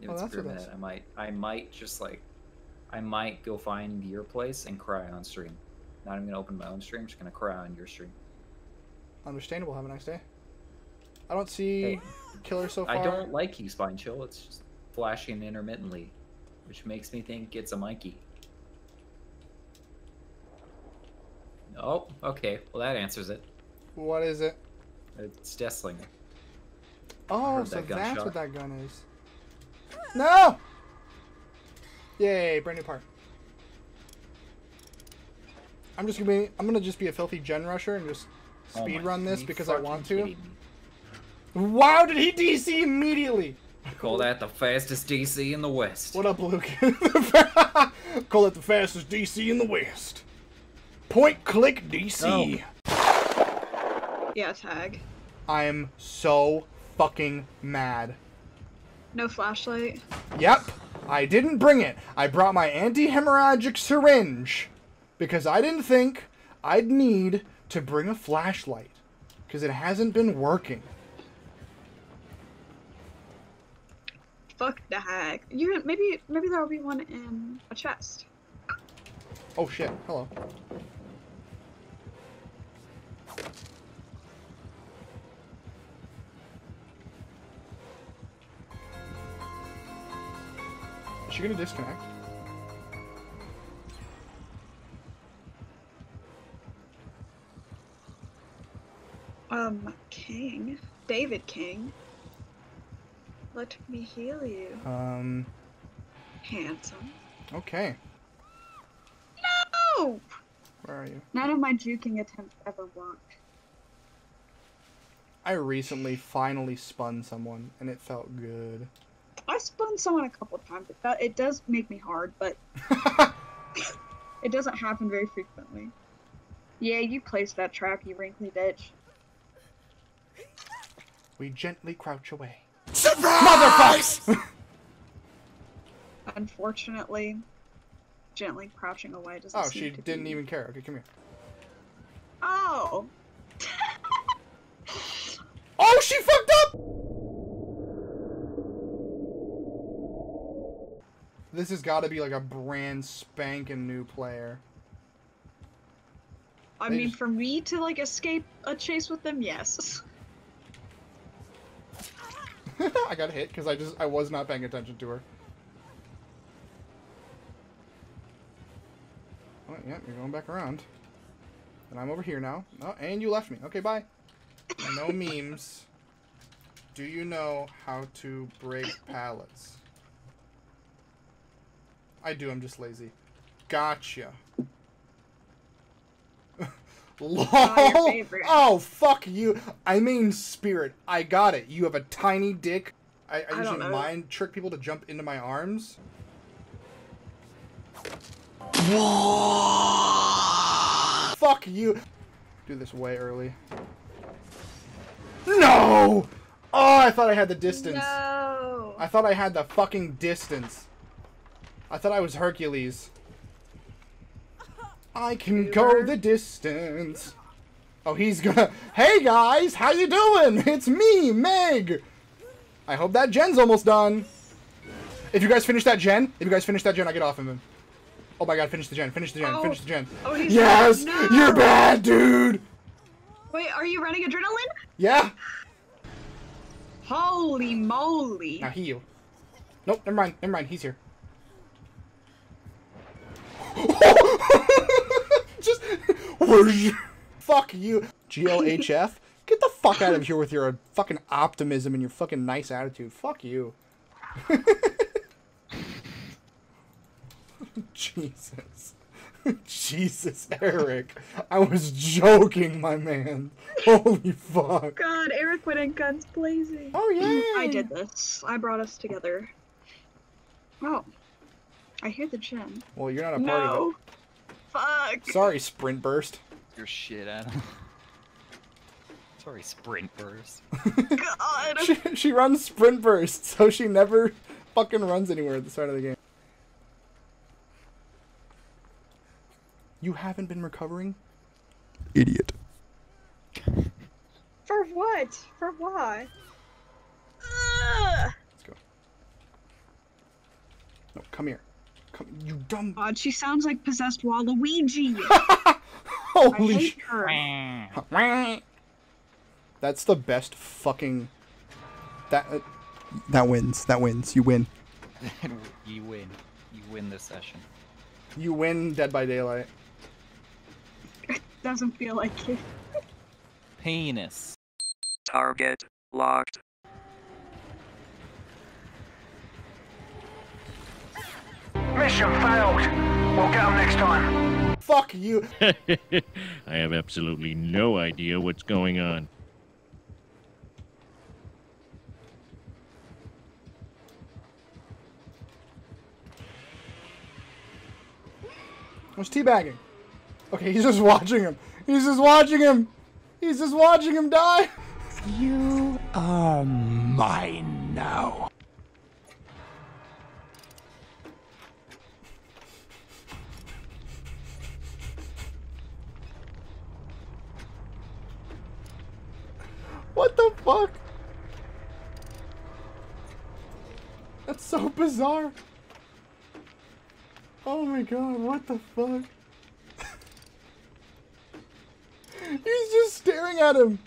If Oh, it's that's for a what minute, I might, I might just like, I might go find your place and cry on stream. Not even gonna open my own stream. Just gonna cry on your stream. Understandable. Have a nice day. I don't see Hey, killer so far. I don't like you, Spine Chill. It's just flashing intermittently, which makes me think it's a Mikey. Oh, okay. Well, that answers it. What is it? It's Deathslinger. Oh, so that that's what that gun is. No! Yay, brand new part. I'm just gonna be I'm gonna just be a filthy gen rusher and just Oh speed my- run this because I want to. kidding. Wow, did he DC immediately? Call that the fastest DC in the West. What up, Luke? Call it the fastest DC in the West. Point click DC. Oh. Yeah, tag. I am so fucking mad. No flashlight. Yep, I didn't bring it. I brought my anti-hemorrhagic syringe because I didn't think I'd need to bring a flashlight because it hasn't been working. Fuck the hag. You maybe maybe there'll be one in a chest. Oh shit, hello. She gonna disconnect? Um, King. David King. Let me heal you, Um, handsome. okay. No! Where are you? None of my juking attempts ever worked. I recently finally spun someone and it felt good. I spun someone a couple times. It, do- it does make me hard, but it doesn't happen very frequently. Yeah, you placed that trap, you wrinkly bitch. we gently crouch away. Surprise! Motherfucks! Unfortunately, gently crouching away doesn't oh, seem she to didn't be- even care. Okay, come here. Oh! Oh, she fucked up! This has got to be like a brand spanking new player. I They mean, just- for me to like escape a chase with them, yes. I got hit because I just I was not paying attention to her. Oh, yeah, you're going back around. And I'm over here now. Oh, and you left me. Okay, bye. No memes. Do you know how to break pallets? I do, I'm just lazy. Gotcha. LOL! Oh, fuck you. I mean spirit. I got it. You have a tiny dick. I, I, I usually don't mind trick people to jump into my arms. Fuck you. Do this way early. No! Oh, I thought I had the distance. No! I thought I had the fucking distance. I thought I was Hercules. I can go the distance. Oh, he's gonna. Hey guys, how you doing? It's me, Meg. I hope that gen's almost done. If you guys finish that gen, if you guys finish that gen, I get off of him. Oh my god, finish the gen, finish the gen, Oh. finish the gen. Oh, he's Yes, no! you're bad, dude. Wait, are you running adrenaline? Yeah. Holy moly! Now heal. Nope, never mind, never mind. He's here. Just whoosh. fuck you, GLHF. Get the fuck out of here with your fucking optimism and your fucking nice attitude. Fuck you. Jesus. Jesus, Eric. I was joking, my man. Holy fuck. God, Eric went in guns blazing. Oh yeah. I did this. I brought us together. Oh. I hear the gen. Well, you're not a part of No! Fuck! it. Sorry, Sprint Burst. Your shit, Adam. Sorry, sprint burst. God! she, she runs sprint burst, so she never fucking runs anywhere at the start of the game. You haven't been recovering? Idiot. For what? For why? Ugh. Let's go. No, come here. Come, you dumb. God, she sounds like possessed Waluigi. I Holy hate her. That's the best fucking. That. Uh, that wins. That wins. You win. you win. You win this session. You win Dead by Daylight. It Doesn't feel like it. Penis. Target locked. Mission failed. We'll get them next time. Fuck you. I have absolutely no idea what's going on. What's teabagging? Okay, he's just watching him. He's just watching him. He's just watching him die. You are mine now. Fuck? That's so bizarre. Oh my god, what the fuck? He's just staring at him.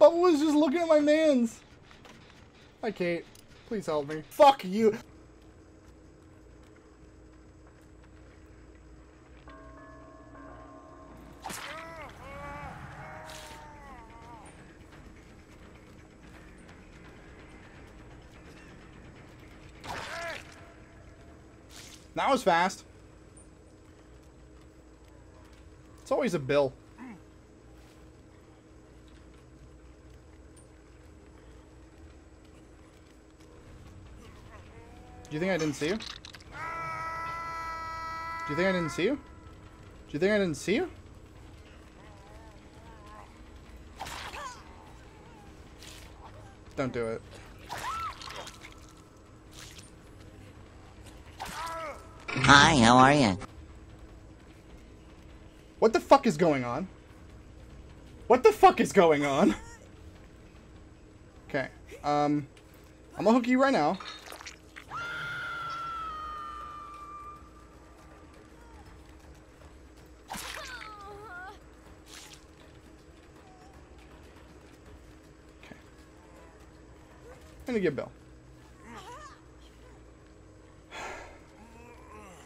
Bubba was just looking at my mans. Hi, Kate. Please help me. Fuck you. That was fast. It's always a bill. Do you think I didn't see you? Do you think I didn't see you? Do you think I didn't see you? Don't do it. Hi, how are you? What the fuck is going on? What the fuck is going on? Okay. Um, I'm gonna hook you right now. Okay. I'm gonna get Bill.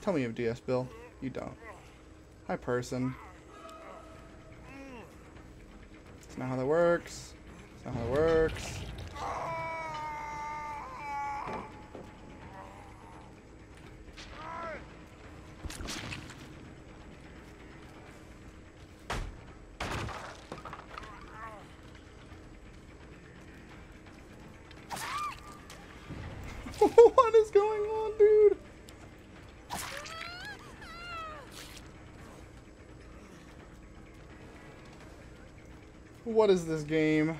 Tell me you have DS, Bill. You don't. Hi, person. That's not how that works. That's not how it works. what is going on, dude? What is this game?